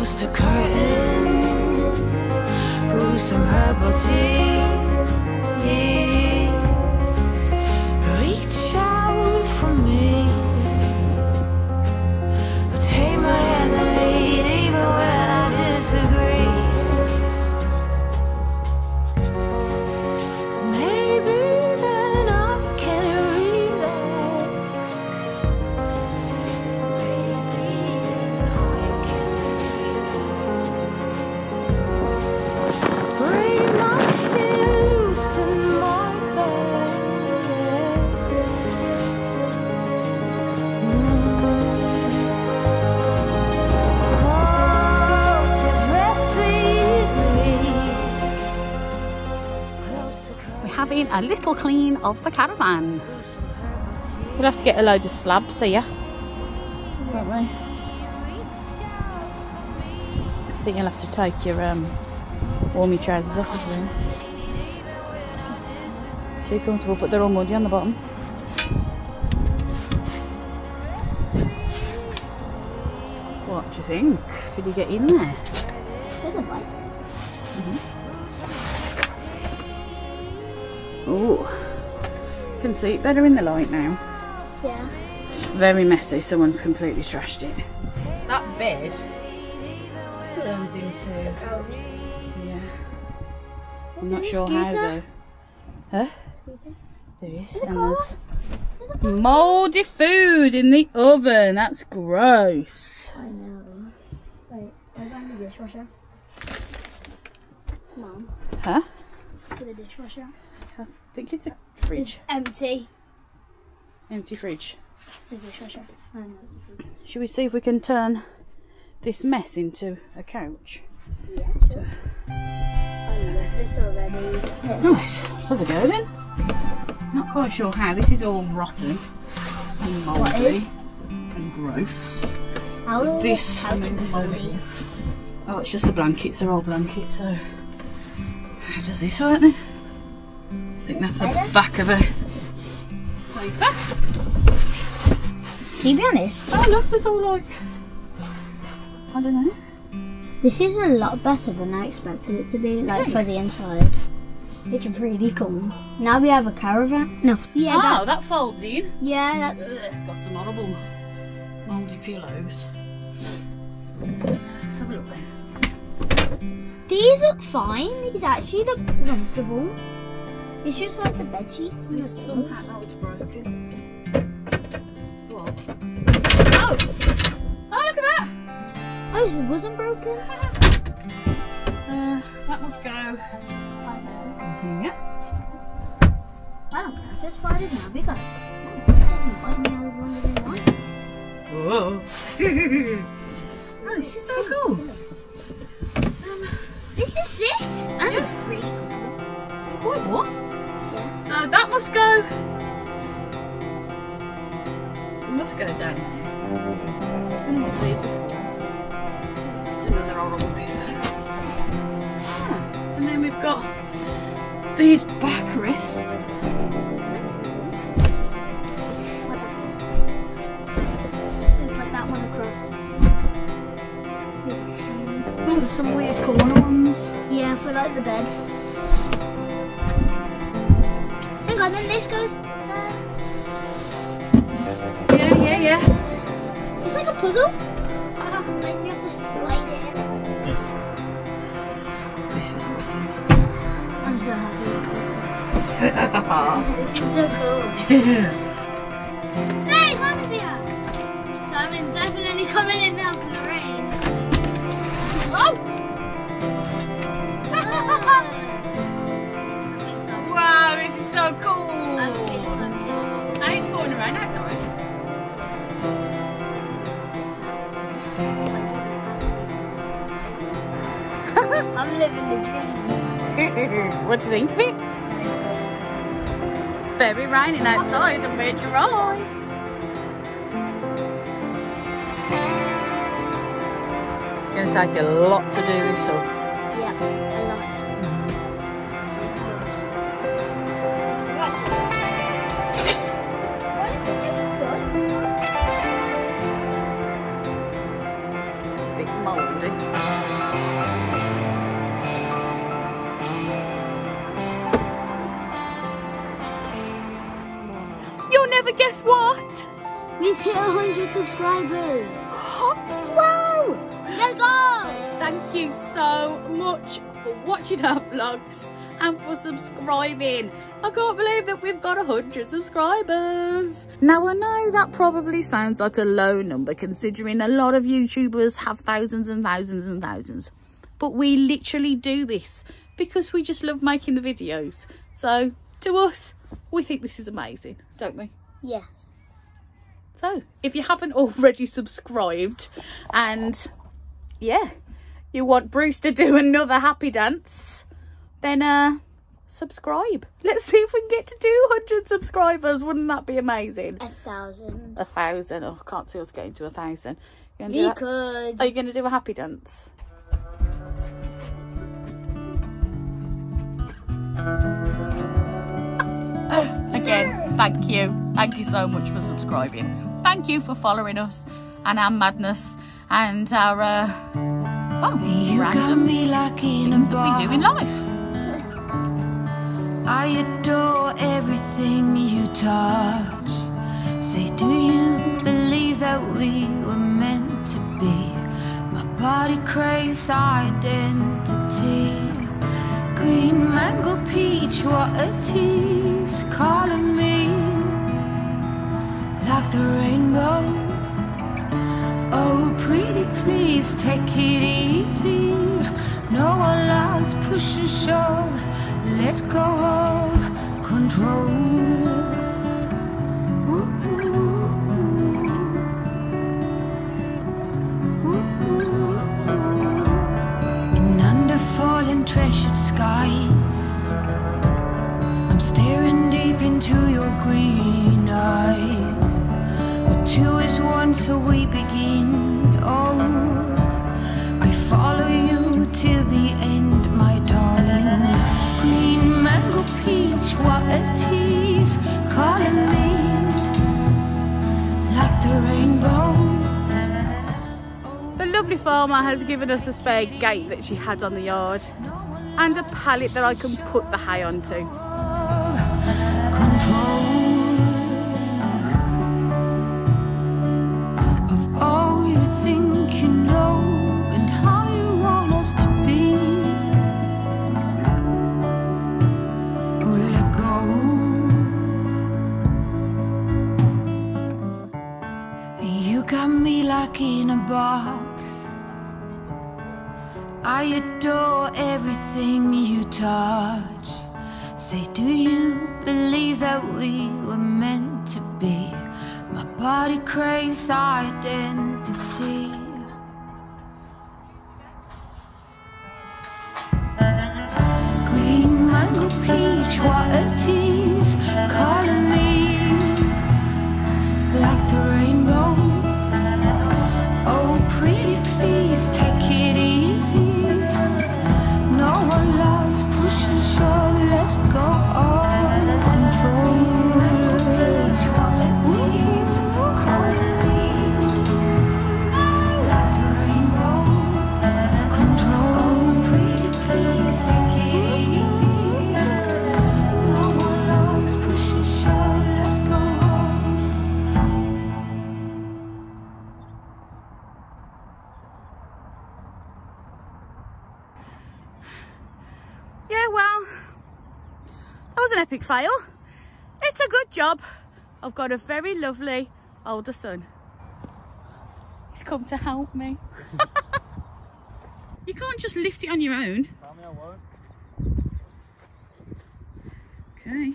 Close the curtains, brew some herbal tea. A little clean of the caravan. We'll have to get a load of slabs here, won't we? I think you'll have to take your um, trousers off as well. Too comfortable, but they're all muddy on the bottom. What do you think? Could you get in there? Oh, can see it better in the light now. Yeah. Very messy. Someone's completely trashed it. That bed turns into. Yeah. I'm not sure how though. Huh? There is, and there's mouldy food in the oven. That's gross. I know. Wait, I found the dishwasher. Mom, Huh? let's get the dishwasher. I think it's a It's fridge. empty. Empty fridge. It's a dishwasher. I know it's a fridge. Should we see if we can turn this mess into a couch? Yeah, sure. Oh, I love this already. Right, let's have a go then. Not quite sure how. This is all rotten and mouldy and gross. How So oh, this how this moldy? Oh, it's just the blankets. They're all blankets. So how does this work then? I think that's the back of a sofa. To be honest, Oh look, there's all like I don't know. this is a lot better than I expected it to be, like for the inside. It's really cool. Now we have a caravan. No, yeah, oh, that, that folds in. yeah, that's Ugh, got some horrible mouldy pillows. Let's have a look then. These look fine. These actually look comfortable. It's just like the bed sheets and the This thing. somehow it's broken. What? Oh! Oh, look at that! Oh, it wasn't broken. Uh, that must go I know. here. I don't care. Just spiders now because they can bite me out as long as they want. Whoa! oh, this is so cool. This is sick. And it's really cool. Wait, what? Uh, that must go... Must go down here. It's another horrible ah, and then we've got these back wrists. Oh, some weird corner ones. Yeah, for like the bed. This goes. Uh, Yeah, yeah, yeah. it's like a puzzle. Like we have to slide it in. This is awesome. I'm so happy. this is so cool. Say, Simon's here. Simon's definitely coming in now from the rain. oh! I think Simon. wow, this is so cool. what do you think? Very rainy outside and where'd your eyes? It's going to take a lot to do this up. Yeah, guess what? We've hit 100 subscribers. wow! Let's go! Thank you so much for watching our vlogs and for subscribing. I can't believe that we've got 100 subscribers. Now I know that probably sounds like a low number considering a lot of YouTubers have thousands and thousands and thousands. But we literally do this because we just love making the videos. So to us, we think this is amazing, don't we? Yes. So if you haven't already subscribed and yeah, you want Bruce to do another happy dance, then uh subscribe. Let's see if we can get to 200 subscribers. Wouldn't that be amazing? A thousand. A thousand. Oh, I can't see us getting to a thousand. You We could. Are you going to do a happy dance? Again, thank you. Thank you so much for subscribing. Thank you for following us and our madness and our, uh, oh, You got random me like in a things that we do in life. I adore everything you touch. Say, do you believe that we were meant to be? My body craves identity. Green mango peach, what a tease. Calling me like the rainbow. Oh, pretty please take it easy. No one likes push and shove. Let go of control. Green eyes. But two is one, so we begin. Oh, I follow you till the end, my darling. Green mango peach, what a tease, calling me like the rainbow. The lovely farmer has given us a spare gate that she had on the yard and a pallet that I can put the hay onto. In a box. I adore everything you touch. Say, do you believe that we were meant to be? My body craves identity. Green mango peach, what a tease, epic fail. It's a good job. I've got a very lovely older son. He's come to help me. you can't just lift it on your own. Tell me I won't. Okay.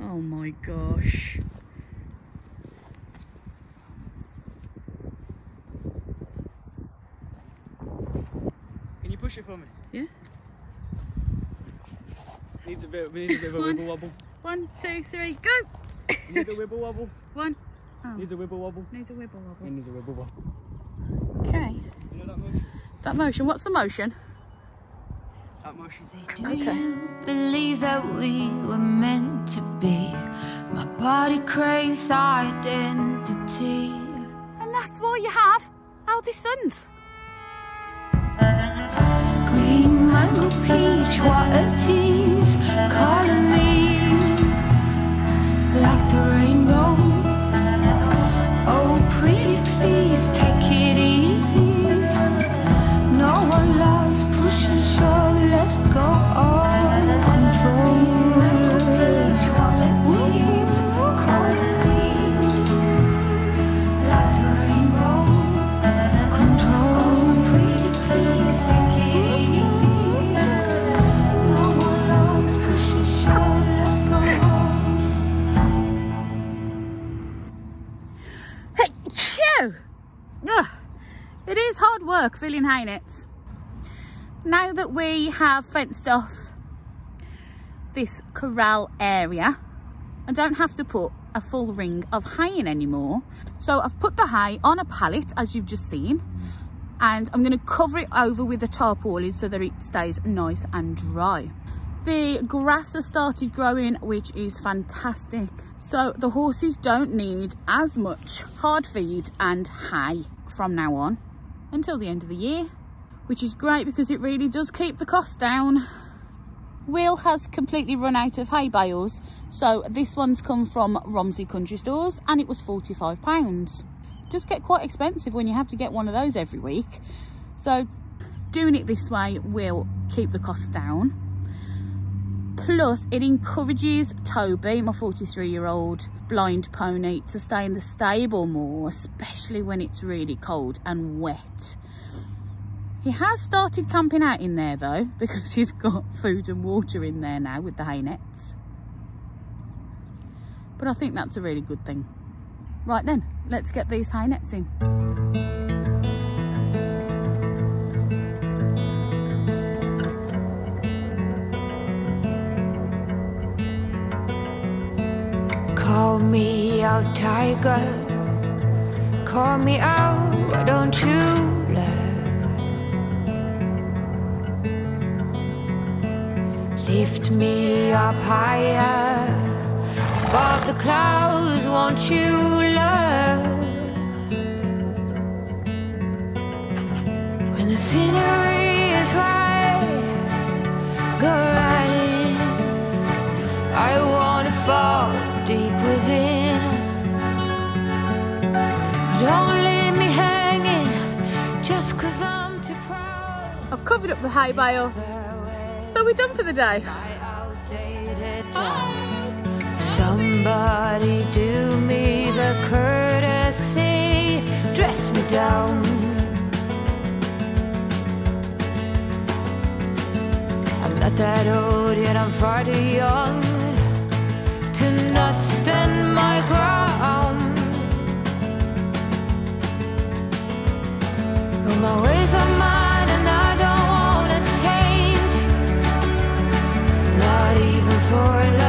Oh my gosh. Can you push it for me? Yeah. Needs a bit, needs a bit of a One. wibble wobble. One, two, three, go! Needs a wibble wobble. One. Oh, Needs a wibble wobble. Oh. needs a wibble It wobble. needs a wibble wobble. Okay. You know that motion? That motion, what's the motion? That motion. Do Okay. you believe that we were meant to be? My body craves identity. And that's why you have eldest sons. Green mango peach, what a tease. Calling hay nets. Now that we have fenced off this corral area, I don't have to put a full ring of hay in anymore. So I've put the hay on a pallet, as you've just seen, and I'm going to cover it over with a tarpaulin so that it stays nice and dry. The grass has started growing, which is fantastic. So the horses don't need as much hard feed and hay from now on until the end of the year, which is great because it really does keep the cost down. Will has completely run out of hay bales, so this one's come from Romsey Country Stores and it was £45. It does get quite expensive when you have to get one of those every week. So doing it this way will keep the costs down. Plus, it encourages Toby, my 43 year old blind pony, to stay in the stable more, especially when it's really cold and wet. He has started camping out in there though, because he's got food and water in there now with the hay nets. But I think that's a really good thing. Right then, let's get these hay nets in. Me out, tiger. Call me out, why don't you love? Lift me up higher above the clouds, won't you love? When the scenery is right, go covered up the high bale, so we're done for the day. Plans. Somebody do me the courtesy, dress me down. I'm not that old yet, I'm far too young to not stand my ground. My ways are mine for love.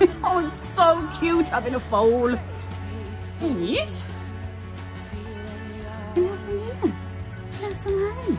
oh, it's so cute having a foal. There he is. Can I have some here? Can I honey?